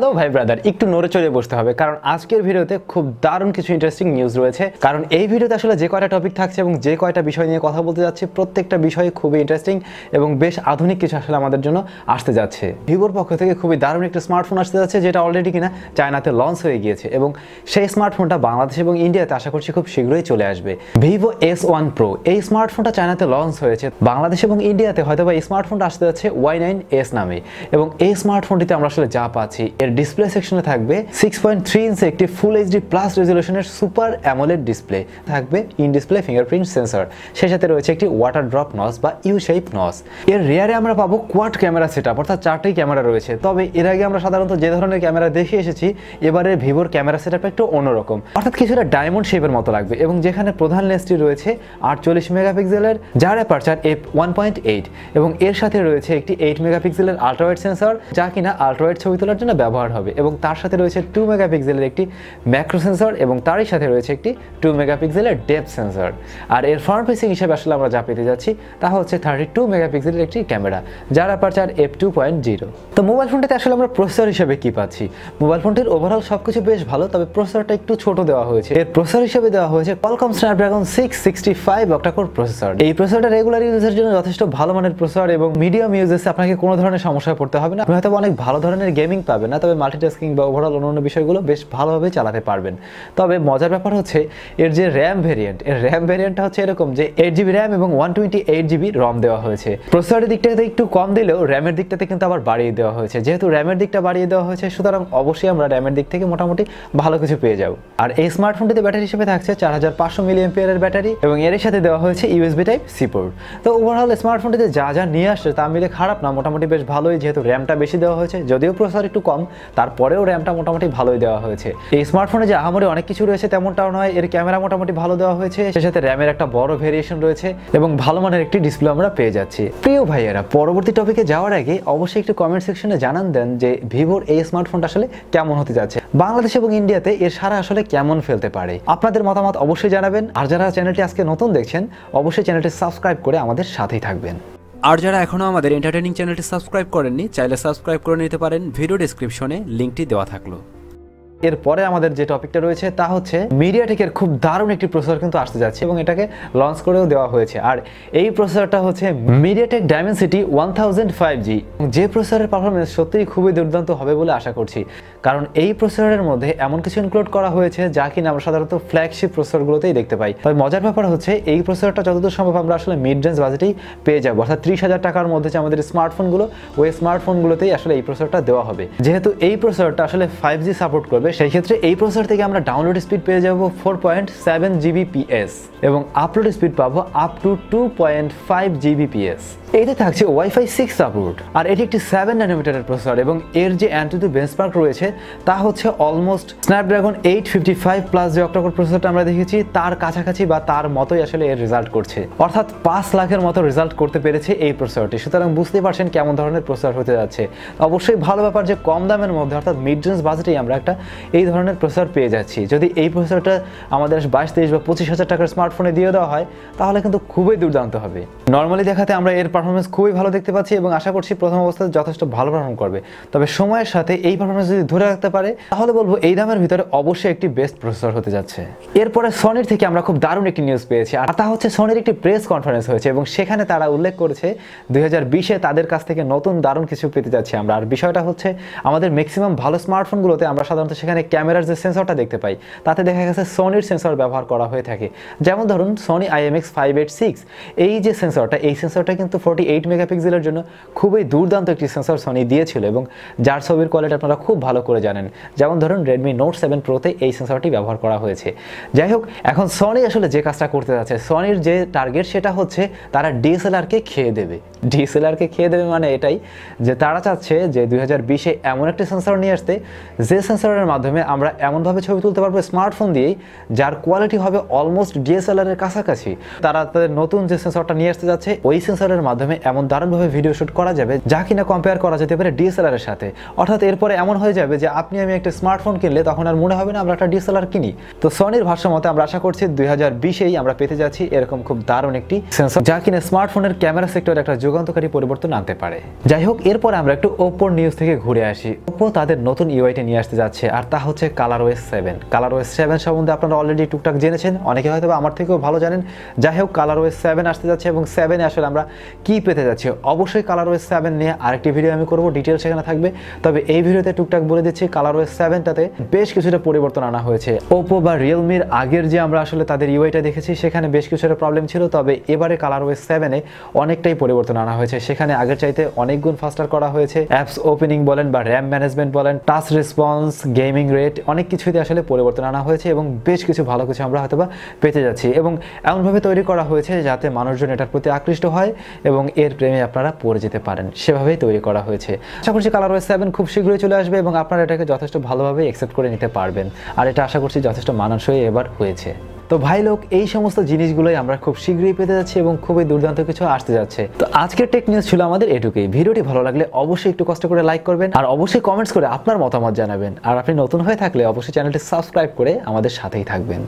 Hello ভাই brother, একটু নড়ে চড়ে বসতে হবে, কারণ আজকের ভিডিওতে খুব দারুণ কিছু ইন্টারেস্টিং নিউজ রয়েছে। কারণ এই ভিডিওতে আসলে যে কয়টা টপিক থাকছে এবং যে কয়টা বিষয় নিয়ে কথা বলতে যাচ্ছি, প্রত্যেকটা বিষয় খুবই ইন্টারেস্টিং এবং বেশ আধুনিক কিছু আসলে আমাদের জন্য আসতে যাচ্ছে। ভিভোর পক্ষ থেকে খুবই দারুণ একটা স্মার্টফোন আসতে যাচ্ছে, যেটা অলরেডি কিনা চায়নাতে লঞ্চ হয়ে গিয়েছে এবং সেই স্মার্টফোনটা বাংলাদেশ এবং ইন্ডিয়াতে আশা করছি খুব শীঘ্রই চলে আসবে। ভিভো এস ওয়ান প্রো এই স্মার্টফোনটা চায়নাতে লঞ্চ হয়েছে, বাংলাদেশ এবং ইন্ডিয়াতে হয়তো বা এই স্মার্টফোনটা আসতে যাচ্ছে ওয়াই নাইন এস নামে। এবং এই স্মার্টফোনটিতে আমরা আসলে যা পাচ্ছি, এর ডিসপ্লে সেকশনে থাকবে সিক্স পয়েন্ট থ্রি ইঞ্চে একটি ফুল এইচডি প্লাস রেজলিউশনের সুপার অ্যামোলেড ডিসপ্লে থাকবে ইন ডিসপ্লে ফিঙ্গারপ্রিন্ট সেন্সর সেই সাথে রয়েছে একটি ওয়াটার ড্রপ নস বা ইউ শেপ নস এর রেয়ারে আমরা পাবো কোয়াড ক্যামেরা সেট আপ অর্থাৎ চারটেই ক্যামেরা রয়েছে। তবে এর আগে আমরা সাধারণত যে ধরনের ক্যামেরা দেখে এসেছি এবারে ভিভোর ক্যামেরা সেট একটু অন্যরকম। অর্থাৎ কিছুটা ডায়মন্ড শেপের মতো লাগবে এবং যেখানে প্রধান লেন্সটি রয়েছে আটচল্লিশ মেগাপিক্সেলের, যার aperture F one point eight এবং এর সাথে রয়েছে একটি এইট মেগাপিক্সেলের আল্ট্রাওয়াইড সেন্সর যা কিনা আল্ট্রাওয়াইড ছবি তোলার জন্য ব্যবহার হবে। এবং তার সাথে রয়েছে টু মেগাপিক্সেলের একটি ম্যাক্রো সেন্সর এবং তারই সাথে রয়েছে একটি টু মেগাপিক্সেলের ডেপ সেন্সর আর এর ফ্রন্ট ফেসিং হিসেবে আসলে আমরা যা পেতে যাচ্ছি, তা হচ্ছে থার্টি টু মেগাপিক্সেলের একটি ক্যামেরা যার aperture F two point zero তো মোবাইল ফোনটিতে আসলে আমরা প্রসেসর হিসেবে কি পাচ্ছি? মোবাইল ফোনটির ওভারঅল সবকিছু বেশ ভালো, তবে প্রসেসরটা একটু ছোট দেওয়া হয়েছে। এর প্রসেসর হিসেবে দেওয়া হয়েছে Qualcomm Snapdragon six sixty five octa core processor এই প্রসেসরটা রেগুলার ইউজের জন্য যথেষ্ট ভালো মানের প্রসেসর এবং মিডিয়াম ইউজেসে আপনাকে কোনো ধরনের সমস্যায় পড়তে হবে না। আপনি হয়তো অনেক ভালো ধরনের গেমিং পাবেন না তবে মাল্টিটাস্কিং বা ওভারঅল অন্যান্য বিষয়গুলো বেশ ভালোভাবে চালাতে পারবেন। তবে মজার ব্যাপার হচ্ছে, এর যে র্যাম ভেরিয়েন্ট এর র্যাম ভেরিয়েন্টটা হচ্ছে এরকম যে এইট জিবি র্যাম এবং one twenty eight GB ROM দেওয়া হয়েছে। প্রসেসরের দিকটাতে একটু কম দিলেও র্যামের দিকটাতে কিন্তু আবার বাড়িয়ে দেওয়া হয়েছে। যেহেতু র্যামের দিকটা বাড়িয়ে দেওয়া হয়েছে, সুতরাং অবশ্যই আমরা র্যামের দিক থেকে মোটামুটি ভালো কিছু পেয়ে যাব। আর এই স্মার্টফোনটিতে ব্যাটারি হিসেবে থাকছে চার হাজার পাঁচশো মিলি এমপিয়ারের ব্যাটারি এবং এর সাথে দেওয়া হয়েছে ইউএসবি টাইপ সিপোর্ট তো ওভারঅল স্মার্টফোনটিতে যা যা নিয়ে আসছে তা মিলে খারাপ না, মোটামুটি বেশ ভালোই, যেহেতু র্যামটা বেশি দেওয়া হয়েছে, যদিও প্রসেসর একটু কম তারপরেও র্যামটা মোটামুটি ভালোই দেওয়া হয়েছে। এই স্মার্টফোনে যে আহামরি অনেক কিছু রয়েছে তেমনটাও নয়, এর ক্যামেরা মোটামুটি ভালো দেওয়া হয়েছে সে সাথে র্যামের একটা বড় ভেরিয়েশন রয়েছে এবং ভালো মানের একটি ডিসপ্লে আমরা পেয়ে যাচ্ছি। প্রিয় ভাইয়েরা, পরবর্তী টপিকে যাওয়ার আগে অবশ্যই একটু কমেন্ট সেকশনে জানান দেন যে ভিভোর এই স্মার্টফোনটা আসলে কেমন হতে যাচ্ছে। বাংলাদেশ এবং ইন্ডিয়াতে এর সারা আসলে কেমন ফেলতে পারে? আপনাদের মতামত অবশ্যই জানাবেন। আর যারা চ্যানেলটি আজকে নতুন দেখছেন, অবশ্যই চ্যানেলটি সাবস্ক্রাইব করে আমাদের সাথেই থাকবেন। আর যারা এখনও আমাদের এন্টারটেনিং চ্যানেলটি সাবস্ক্রাইব করেননি, চাইলে সাবস্ক্রাইব করে নিতে পারেন। ভিডিও ডিসক্রিপশনে লিঙ্কটি দেওয়া থাকল। এরপরে আমাদের যে টপিকটা রয়েছে তা হচ্ছে মিডিয়াটেকের খুব দারুণ একটি প্রসেসর কিন্তু আসতে যাচ্ছে এবং এটাকে লঞ্চ করেও দেওয়া হয়েছে। আর এই প্রসেসরটা হচ্ছে MediaTek Dimensity one thousand five G যে প্রসেসরের পারফরমেন্স সত্যিই খুবই দুর্দান্ত হবে বলে আশা করছি। কারণ এই প্রসেসরের মধ্যে এমন কিছু ইনক্লুড করা হয়েছে যা কিনা আমরা সাধারণত ফ্ল্যাগশিপ প্রসেসরগুলোতেই দেখতে পাই। তবে মজার ব্যাপার হচ্ছে এই প্রসেসরটা যতদূর সম্ভব আমরা আসলে মিড রেঞ্জ বাজেটেই পেয়ে যাব। অর্থাৎ ত্রিশ হাজার টাকার মধ্যে যে আমাদের স্মার্টফোনগুলো ওই স্মার্টফোনগুলোতেই আসলে এই প্রসেসরটা দেওয়া হবে। যেহেতু এই প্রসেসরটা আসলে ফাইভ জি সাপোর্ট করবে সেই ক্ষেত্রে এই প্রসেসর থেকে আমরা ডাউনলোড স্পিড পেয়ে যাব ফোর পয়েন্ট সেভেন জিবিপিএস এবং আপলোড স্পিড পাবো up to two point five Gbps এতে থাকছে ওয়াইফাই সিক্স সাপোর্ট আর এটি একটি সেভেন ন্যানোমিটারের প্রসেসর এবং এর যে অ্যান্টুটু বেঞ্চমার্ক রয়েছে, তা হচ্ছে almost Snapdragon eight fifty five plus যে অক্টোকর প্রসেসরটা আমরা দেখেছি, তার কাছাকাছি বা তার মতোই আসলে এর রেজাল্ট করছে। অর্থাৎ পাঁচ লাখের মতো রেজাল্ট করতে পেরেছে এই প্রসেসরটি সুতরাং বুঝতেই পারছেন কেমন ধরনের প্রসেসর হতে যাচ্ছে। অবশ্যই ভালো ব্যাপার যে কম দামের মধ্যে, অর্থাৎ মিড রেঞ্জ বাজেটেই আমরা একটা এই ধরনের প্রসেসর পেয়ে যাচ্ছি। যদি এই প্রসেসরটা আমাদের বাইশ, তেইশ বা পঁচিশ হাজার টাকার স্মার্টফোনে দিয়ে দেওয়া হয়, তাহলে কিন্তু খুবই দুর্দান্ত হবে। নর্মালি দেখাতে আমরা এর পারফরমেন্স খুবই ভালো দেখতে পাচ্ছি এবং আশা করছি প্রথম অবস্থায় যথেষ্ট ভালো পারফর্ম করবে। তবে সময়ের সাথে এই পারফরমেন্স যদি ধরে রাখতে পারে, তাহলে বলব এই দামের ভিতরে অবশ্যই একটি বেস্ট প্রসেসর হতে যাচ্ছে। এরপরে সনির থেকে আমরা খুব দারুণ একটি নিউজ পেয়েছি, আর তা হচ্ছে সনির একটি প্রেস কনফারেন্স হয়েছে এবং সেখানে তারা উল্লেখ করেছে, দুই তাদের কাছ থেকে নতুন দারুণ কিছু পেতে যাচ্ছি আমরা। আর বিষয়টা হচ্ছে, আমাদের ম্যাক্সিমাম ভালো স্মার্টফোনগুলোতে আমরা সাধারণত সেখানে ক্যামেরার যে সেন্সরটা দেখতে পাই, তাতে দেখা গেছে সোনির সেন্সর ব্যবহার করা হয়ে থাকে। যেমন ধরুন Sony IMX five eight six এই যে সেন্সরটা, এই সেন্সরটা কিন্তু ফোর্টি এইট মেগাপিক্সেলের জন্য খুবই দুর্দান্ত একটি সেন্সর সোনি দিয়েছিল এবং যার ছবির কোয়ালিটি আপনারা খুব ভালো করে জানেন। যেমন ধরুন রেডমি নোট সেভেন প্রোতে এই সেন্সরটি ব্যবহার করা হয়েছে। যাই হোক, এখন সনি আসলে যে কাজটা করতে যাচ্ছে সনির যে টার্গেট সেটা হচ্ছে তারা ডিএসএলআরকে খেয়ে দেবে। ডিএসএলআরকে খেয়ে দেবে মানে এটাই যে তারা চাচ্ছে যে দুই হাজার বিশে এমন একটি সেন্সর নিয়ে আসতে যে সেন্সরের মাধ্যমে আমরা এমনভাবে ছবি তুলতে পারব স্মার্টফোন দিয়েই, যার কোয়ালিটি হবে অলমোস্ট ডিএসএলআর এর কাছাকাছি। তারা তাদের নতুন যে সেন্সরটা নিয়ে আসতে যাচ্ছে, ওই সেন্সরের মাধ্যমে এমন দারুণভাবে ভিডিও শুট করা যাবে, যা কিনা কম্পেয়ার করা যেতে পারে ডিএসএলআর এর সাথে। অর্থাৎ এরপরে এমন হয়ে যাবে যে আপনি আমি একটা স্মার্টফোন কিনলে তখন আর মনে হবে না আমরা একটা ডিএসএলআর কিনি। তো সনির ভাষ্য মতে আমরা আশা করছি দুই হাজার বিশেই আমরা পেতে যাচ্ছি এরকম খুব দারুণ একটি সেন্সর যা কিনা স্মার্টফোনের ক্যামেরা সেক্টর একটা যুগান্তকারী পরিবর্তন আনতে পারে। যাই হোক এরপরে আমরা একটু ওপ্পোর নিউজ থেকে ঘুরে আসি। ওপ্পো তাদের নতুন ইউআইটি নিয়ে আসতে যাচ্ছে, আর তা হচ্ছে Color OS seven Color OS seven সম্বন্ধে আপনারা অলরেডি টুকটাক জেনেছেন, অনেকে হয়তো আমার থেকেও ভালো জানেন। যাই হোক কালার ওয়েস সেভেন আসতে যাচ্ছে এবং সেভেনে আসলে আমরা কি পেতে যাচ্ছি? অবশ্যই কালার ওয়েস সেভেন নিয়ে আরেকটি ভিডিও আমি করব ডিটেলস সেখানে থাকবে। তবে এই ভিডিওতে টুকটাক বলে দিচ্ছি কালার ওয়েস সেভেনটাতে বেশ কিছুটা পরিবর্তন আনা হয়েছে। ওপো বা রিয়েলমির আগের যে আমরা আসলে তাদের ইউআইটা দেখেছি, সেখানে বেশ কিছুটা প্রবলেম ছিল, তবে এবারে কালার ওয়েস সেভেনে অনেকটাই পরিবর্তন আনা হয়েছে। সেখানে আগের চাইতে অনেক গুণ ফাস্টার করা হয়েছে। অ্যাপস ওপেনিং বলেন বা র্যাম ম্যানেজমেন্ট বলেন টাচ রেসপন্স গেমিং রেট অনেক কিছুতে আসলে পরিবর্তন আনা হয়েছে এবং বেশ কিছু ভালো কিছু আমরা হয়তো পেতে যাচ্ছি। এবং এমনভাবে তৈরি করা হয়েছে যাতে মানুষজন এটার প্রতি আকৃষ্ট হয় এবং এর প্রেমে আপনারা পড়ে যেতে পারেন। সেভাবেই তৈরি করা হয়েছে। আশা করছি কালার ওয়েস সেভেন খুব শীঘ্রই চলে আসবে এবং আপনারা এটাকে যথেষ্ট ভালোভাবে অ্যাকসেপ্ট করে নিতে পারবেন। আর এটা আশা করছি যথেষ্ট মানানসই এবার হয়েছে। তো ভাই লোক, এই সমস্ত জিনিসগুলোই আমরা খুব শীঘ্রই পেতে যাচ্ছি এবং খুবই দুর্দান্ত কিছু আসতে যাচ্ছে। তো আজকের টেক নিউজ ছিল আমাদের এটুকুই। ভিডিওটি ভালো লাগলে অবশ্যই একটু কষ্ট করে লাইক করবেন আর অবশ্যই কমেন্টস করে আপনার মতামত জানাবেন। আর আপনি নতুন হয়ে থাকলে অবশ্যই চ্যানেলটি সাবস্ক্রাইব করে আমাদের সাথেই থাকবেন।